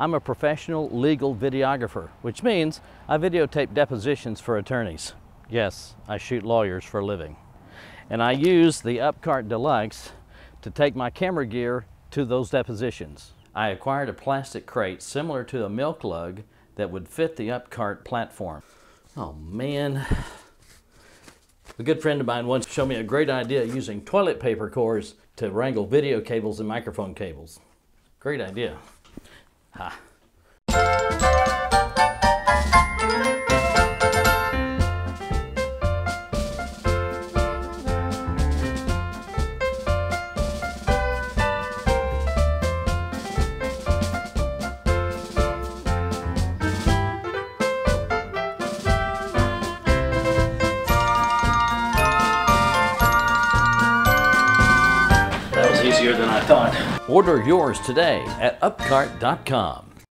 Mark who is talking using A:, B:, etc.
A: I'm a professional legal videographer, which means I videotape depositions for attorneys. Yes, I shoot lawyers for a living. And I use the Upcart Deluxe to take my camera gear to those depositions. I acquired a plastic crate similar to a milk lug that would fit the Upcart platform. Oh man. A good friend of mine once showed me a great idea using toilet paper cores to wrangle video cables and microphone cables. Great idea. Ha. That was easier than I thought. Order yours today at upcart.com.